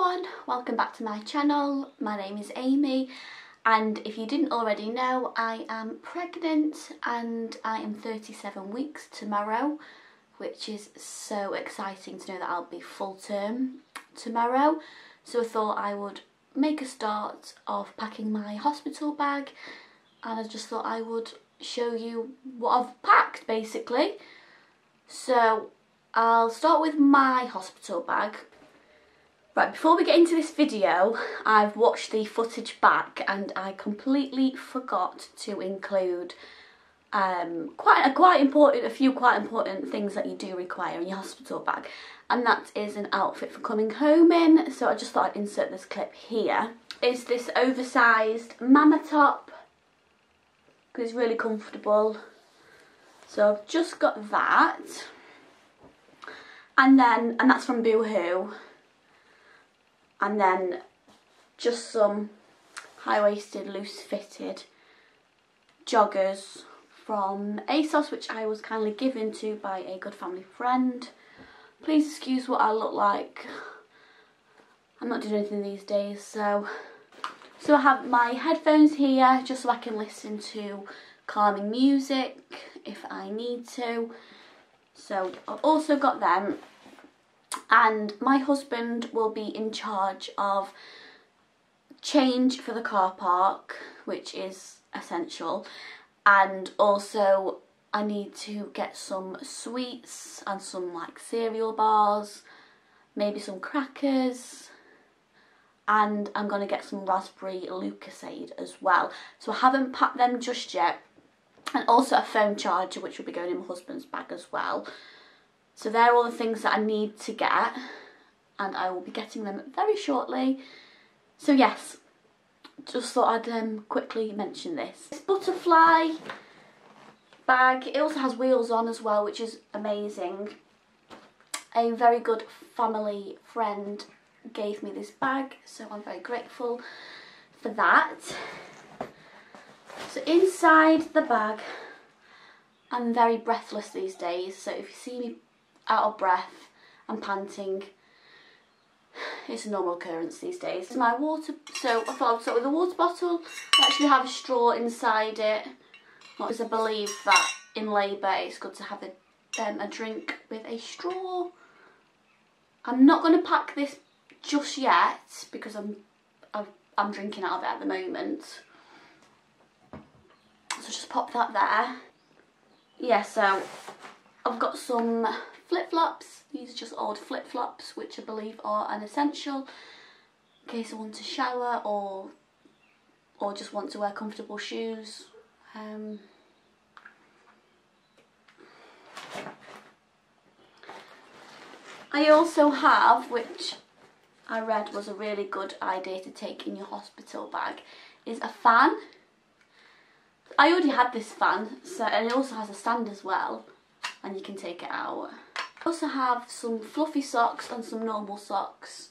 everyone, welcome back to my channel. My name is Amy and if you didn't already know I am pregnant and I am 37 weeks tomorrow which is so exciting to know that I'll be full term tomorrow so I thought I would make a start of packing my hospital bag and I just thought I would show you what I've packed basically. So I'll start with my hospital bag Right, before we get into this video, I've watched the footage back and I completely forgot to include um, quite a quite important, a few quite important things that you do require in your hospital bag. And that is an outfit for coming home in. So I just thought I'd insert this clip here. Is this oversized mama top because it's really comfortable. So I've just got that. And then, and that's from Boohoo and then just some high-waisted loose fitted joggers from ASOS which I was kindly given to by a good family friend. Please excuse what I look like. I'm not doing anything these days so so I have my headphones here just so I can listen to calming music if I need to. So I've also got them and my husband will be in charge of change for the car park which is essential. And also I need to get some sweets and some like cereal bars maybe some crackers and I'm going to get some raspberry Lucozade as well. So I haven't packed them just yet. And also a phone charger which will be going in my husband's bag as well so they're all the things that I need to get and I will be getting them very shortly. So yes, just thought I'd um, quickly mention this. This butterfly bag, it also has wheels on as well, which is amazing. A very good family friend gave me this bag, so I'm very grateful for that. So inside the bag, I'm very breathless these days, so if you see me out of breath and panting. It's a normal occurrence these days. My water, so I thought I'd start with a water bottle. I actually have a straw inside it because I believe that in labour it's good to have a, um, a drink with a straw. I'm not going to pack this just yet because I'm, I'm, I'm drinking out of it at the moment. So just pop that there. Yeah, so I've got some flip-flops. These are just old flip-flops, which I believe are an essential in case I want to shower or or just want to wear comfortable shoes. Um, I also have, which I read was a really good idea to take in your hospital bag, is a fan. I already had this fan, so and it also has a stand as well, and you can take it out. I also have some fluffy socks and some normal socks.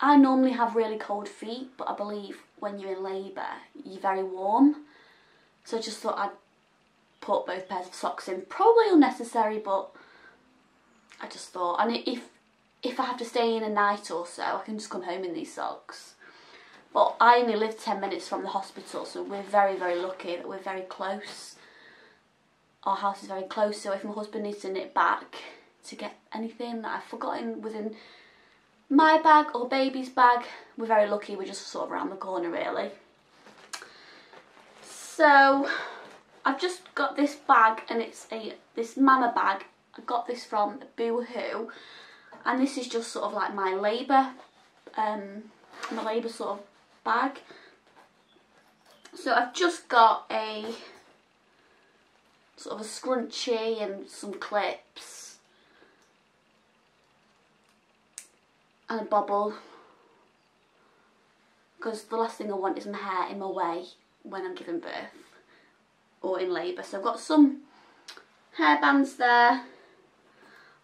I normally have really cold feet, but I believe when you're in labour, you're very warm. So I just thought I'd put both pairs of socks in. Probably unnecessary, but I just thought. And if if I have to stay in a night or so, I can just come home in these socks. But I only live 10 minutes from the hospital, so we're very, very lucky that we're very close our house is very close so if my husband needs to knit back to get anything that I've forgotten within my bag or baby's bag we're very lucky we're just sort of around the corner really. So I've just got this bag and it's a this mama bag. I got this from Boohoo and this is just sort of like my labour um my labour sort of bag. So I've just got a sort of a scrunchie and some clips and a bobble because the last thing I want is my hair in my way when I'm giving birth or in labour. So I've got some hair bands there.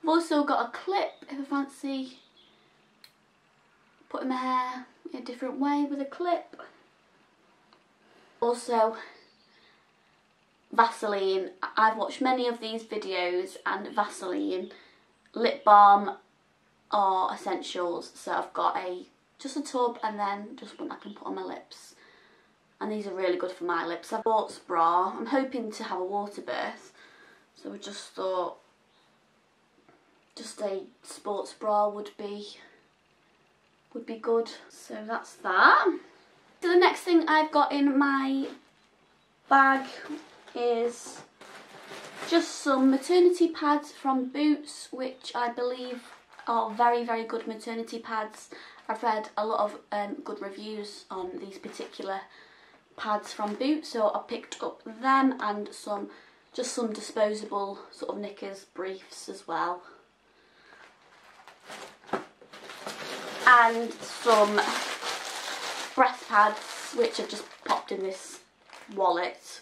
I've also got a clip if I fancy putting my hair in a different way with a clip. Also Vaseline. I've watched many of these videos and Vaseline lip balm are essentials. So I've got a just a tub and then just one I can put on my lips. And these are really good for my lips. I bought bra. I'm hoping to have a water birth. So I just thought just a sports bra would be would be good. So that's that. So the next thing I've got in my bag is just some maternity pads from Boots, which I believe are very, very good maternity pads. I've read a lot of um, good reviews on these particular pads from Boots, so I picked up them and some, just some disposable sort of knickers briefs as well. And some breast pads, which I've just popped in this wallet.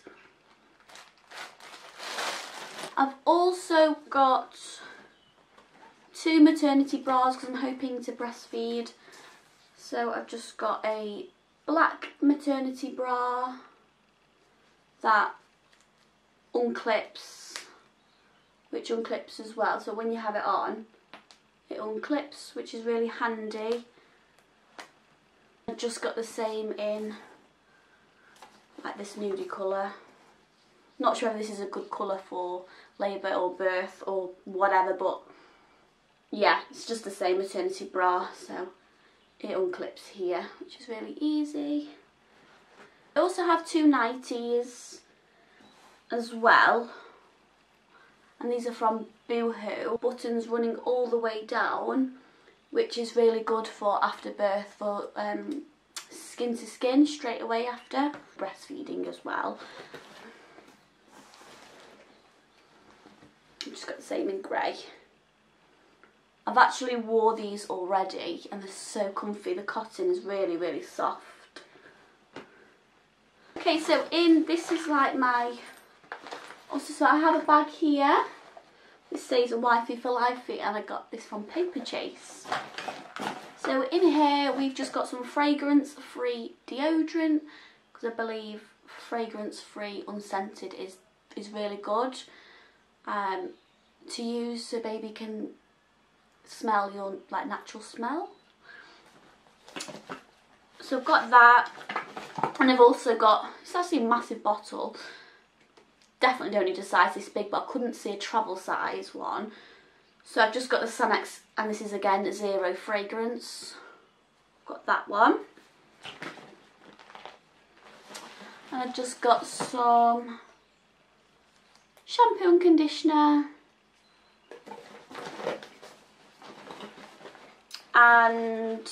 I've also got two maternity bras because I'm hoping to breastfeed. So I've just got a black maternity bra that unclips, which unclips as well. So when you have it on, it unclips, which is really handy. I've just got the same in like this nudie colour. Not sure if this is a good colour for labour or birth or whatever, but yeah, it's just the same maternity bra, so it unclips here, which is really easy. I also have two nighties as well, and these are from Boohoo. Buttons running all the way down, which is really good for after birth, for um, skin to skin straight away after. Breastfeeding as well. I've just got the same in grey. I've actually wore these already and they're so comfy. The cotton is really, really soft. Okay, so in, this is like my, also so I have a bag here. This says a wifey for lifey and I got this from Paperchase. So in here we've just got some fragrance free deodorant because I believe fragrance free unscented is, is really good um, to use so baby can smell your like natural smell. So I've got that and I've also got, it's actually a massive bottle. Definitely don't need a size this big but I couldn't see a travel size one. So I've just got the Sanex and this is again zero fragrance. Got that one. And I've just got some shampoo and conditioner. And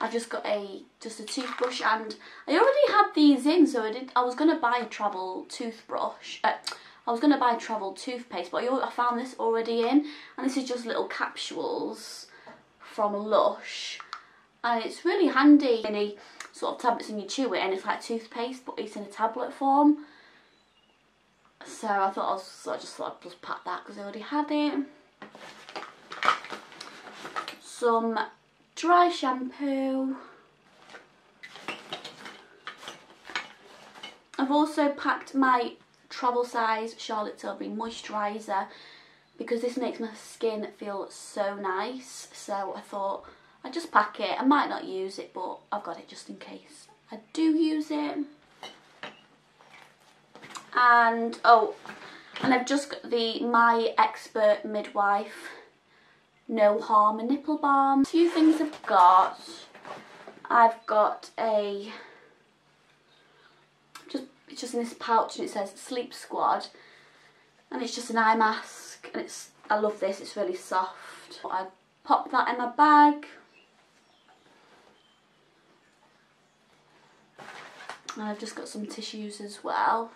I've just got a just a toothbrush and I already had these in so I did I was gonna buy a travel toothbrush uh, I was gonna buy travel toothpaste but I, I found this already in and this is just little capsules from Lush and it's really handy any sort of tablets and you chew it and it's like toothpaste but it's in a tablet form so I thought I just thought I'd just pack that because I already had it some dry shampoo I've also packed my travel size Charlotte Tilbury moisturiser because this makes my skin feel so nice so I thought I'd just pack it. I might not use it but I've got it just in case I do use it. And oh and I've just got the My Expert Midwife No Harm Nipple Balm. A few things I've got. I've got a just it's just in this pouch and it says Sleep Squad. And it's just an eye mask and it's I love this, it's really soft. I pop that in my bag. And I've just got some tissues as well.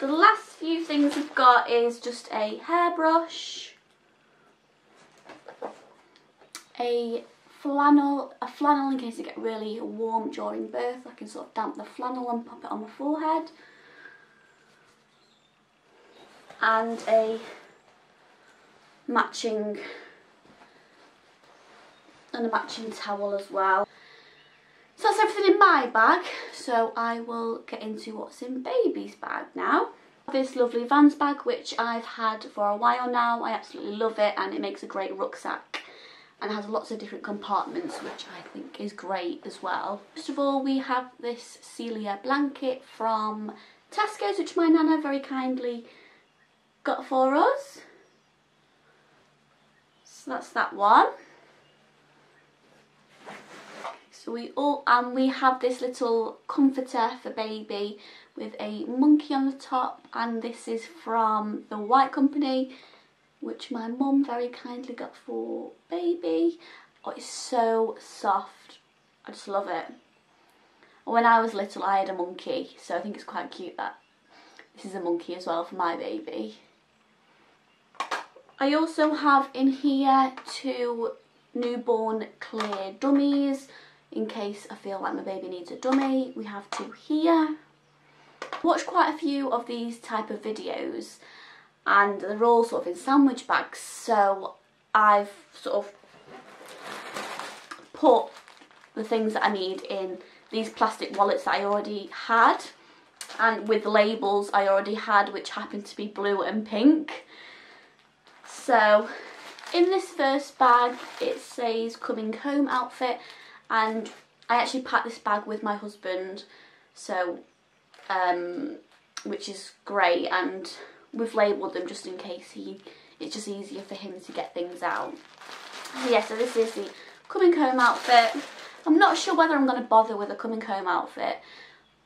The last few things I've got is just a hairbrush, a flannel, a flannel in case I get really warm during birth. I can sort of damp the flannel and pop it on my forehead. And a matching and a matching towel as well. So that's everything in my bag. So I will get into what's in baby's bag now. This lovely Vans bag which I've had for a while now. I absolutely love it and it makes a great rucksack and has lots of different compartments which I think is great as well. First of all we have this cellular blanket from Tesco's which my nana very kindly got for us. So that's that one. So we all and we have this little comforter for baby with a monkey on the top and this is from the White Company which my mum very kindly got for baby. Oh, it's so soft. I just love it. When I was little I had a monkey so I think it's quite cute that this is a monkey as well for my baby. I also have in here two newborn clear dummies in case I feel like my baby needs a dummy. We have two here. Watched quite a few of these type of videos and they're all sort of in sandwich bags so I've sort of put the things that I need in these plastic wallets that I already had and with labels I already had which happened to be blue and pink so in this first bag it says coming home outfit and I actually packed this bag with my husband so um, which is great and we've labelled them just in case he it's just easier for him to get things out. Yeah, so this is the coming home outfit. I'm not sure whether I'm going to bother with a coming home outfit,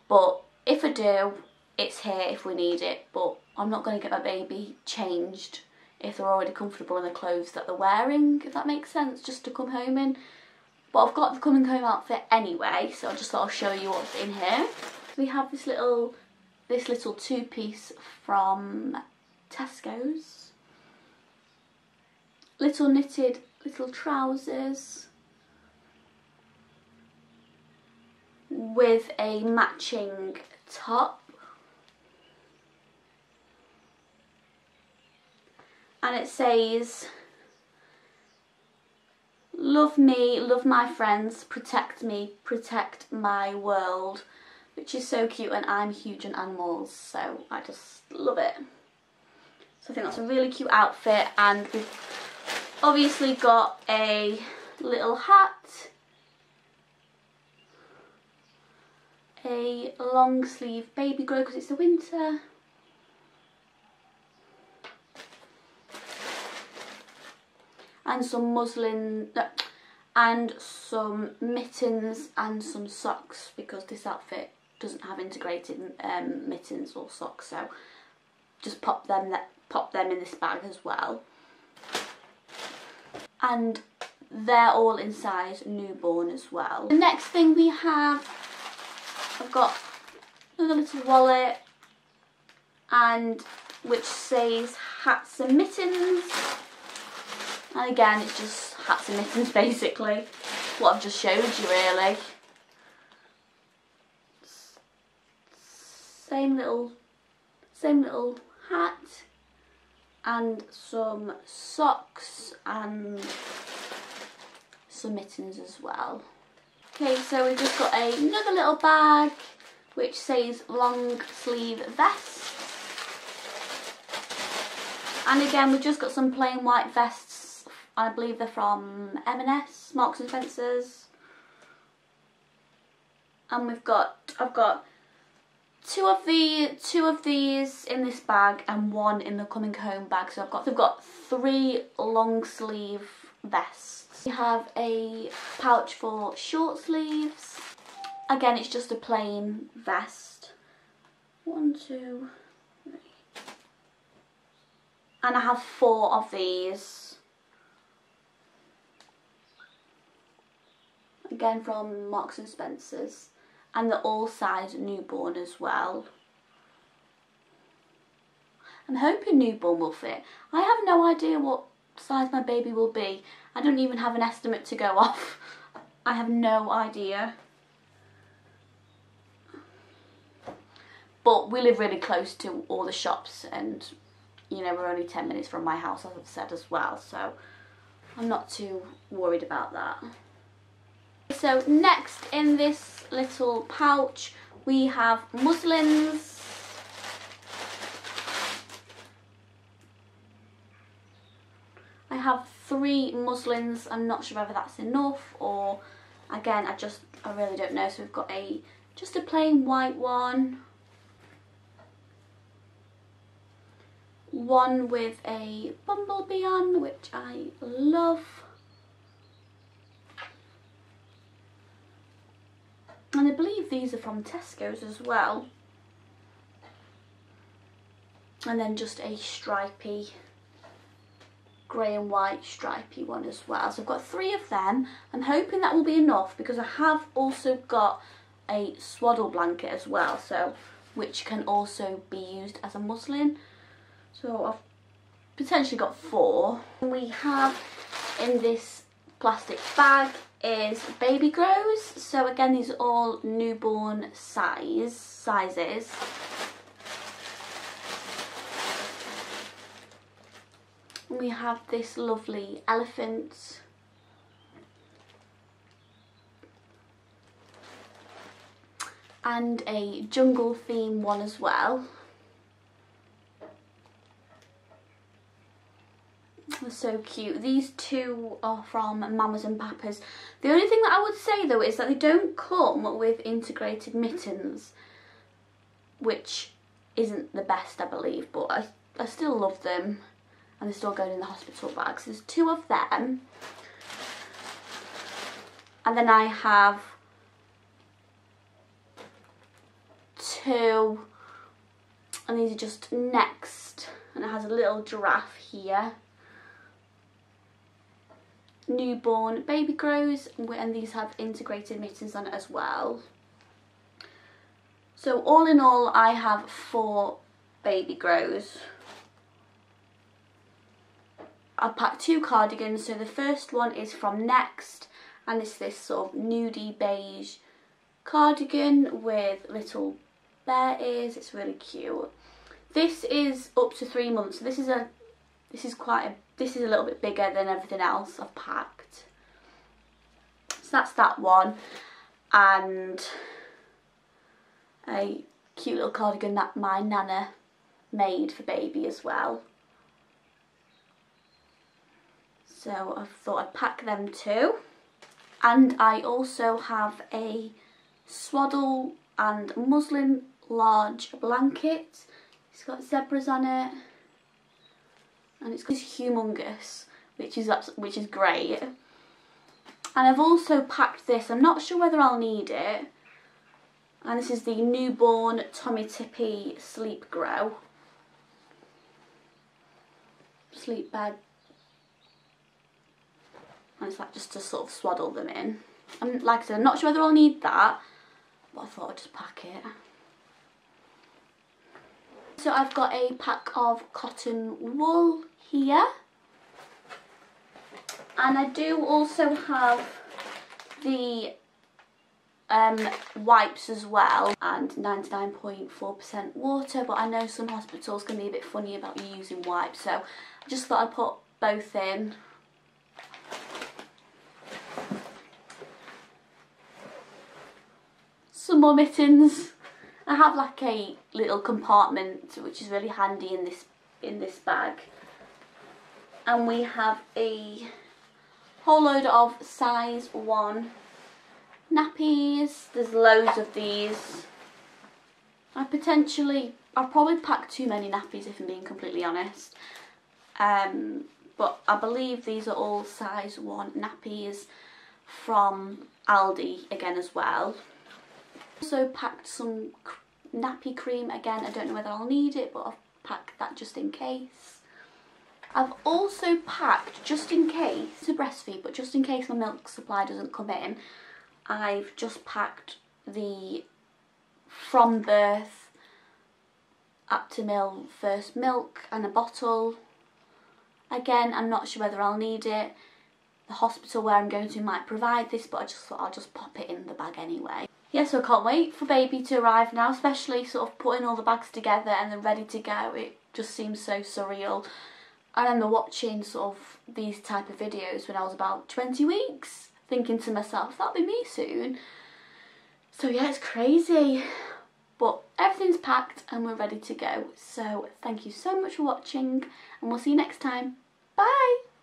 but if I do, it's here if we need it, but I'm not going to get my baby changed if they're already comfortable in the clothes that they're wearing, if that makes sense, just to come home in. But I've got the coming home outfit anyway, so I just thought I'll show you what's in here. We have this little this little two-piece from Tesco's. Little knitted little trousers with a matching top. And it says, love me, love my friends, protect me, protect my world which is so cute and I'm huge on animals so I just love it. So I think that's a really cute outfit and we've obviously got a little hat, a long sleeve baby grow because it's the winter, and some muslin, and some mittens and some socks because this outfit doesn't have integrated um, mittens or socks so just pop them pop them in this bag as well and they're all in size newborn as well. The next thing we have I've got another little wallet and which says hats and mittens and again it's just hats and mittens basically what I've just showed you really same little same little hat and some socks and some mittens as well. Okay, so we've just got another little bag which says long sleeve vest. And again, we've just got some plain white vests. I believe they're from M&S, Marks and Spencer's. And we've got, I've got two of the two of these in this bag and one in the coming home bag. So I've got I've got three long sleeve vests. We have a pouch for short sleeves. Again it's just a plain vest. One two three. And I have four of these again from Marks and Spencer's and the all size newborn as well. I'm hoping newborn will fit. I have no idea what size my baby will be. I don't even have an estimate to go off. I have no idea. But we live really close to all the shops and you know we're only 10 minutes from my house as I've said as well so I'm not too worried about that. So next in this little pouch we have muslins. I have three muslins, I'm not sure whether that's enough or again I just, I really don't know. So we've got a, just a plain white one. One with a bumblebee on which I love. And I believe these are from Tesco's as well. And then just a stripy grey and white stripy one as well. So I've got three of them. I'm hoping that will be enough because I have also got a swaddle blanket as well, so which can also be used as a muslin. So I've potentially got four. We have in this plastic bag is baby grows. So again, these are all newborn size sizes. we have this lovely elephant and a jungle theme one as well. They're so cute. These two are from Mamas and Papas. The only thing that I would say though is that they don't come with integrated mittens, which isn't the best I believe, but I, I still love them and they're still going in the hospital bags. There's two of them. And then I have two, and these are just next, and it has a little giraffe here. Newborn baby grows, and these have integrated mittens on as well. So all in all, I have four baby grows. I packed two cardigans. So the first one is from Next and it's this sort of nudie beige cardigan with little bear ears. It's really cute. This is up to three months. So this is a this is quite a this is a little bit bigger than everything else I've packed. So that's that one and a cute little cardigan that my nana made for baby as well. So I thought I'd pack them too. And I also have a swaddle and muslin large blanket. It's got zebras on it. And it's because humongous, which is which is great. And I've also packed this. I'm not sure whether I'll need it. And this is the newborn Tommee Tippee Sleep Grow. Sleep bag and it's like just to sort of swaddle them in. And like I said, I'm not sure whether I'll need that, but I thought I'd just pack it. So I've got a pack of cotton wool here. And I do also have the um, wipes as well and 99.4% water but I know some hospitals can be a bit funny about you using wipes so I just thought I'd put both in some more mittens. I have like a little compartment which is really handy in this in this bag. And we have a whole load of size 1 nappies. There's loads of these. I potentially, I'll probably pack too many nappies if I'm being completely honest. Um, but I believe these are all size 1 nappies from Aldi again as well. Also packed some nappy cream. Again, I don't know whether I'll need it, but I've packed that just in case. I've also packed, just in case, to breastfeed, but just in case my milk supply doesn't come in, I've just packed the from birth up to Aptamil first milk and a bottle. Again, I'm not sure whether I'll need it. The hospital where I'm going to might provide this, but I just thought I'll just pop it in the bag anyway yeah, so I can't wait for baby to arrive now, especially sort of putting all the bags together and then ready to go. It just seems so surreal. I remember watching sort of these type of videos when I was about 20 weeks, thinking to myself, that'll be me soon. So yeah, it's crazy. But everything's packed and we're ready to go. So thank you so much for watching and we'll see you next time. Bye!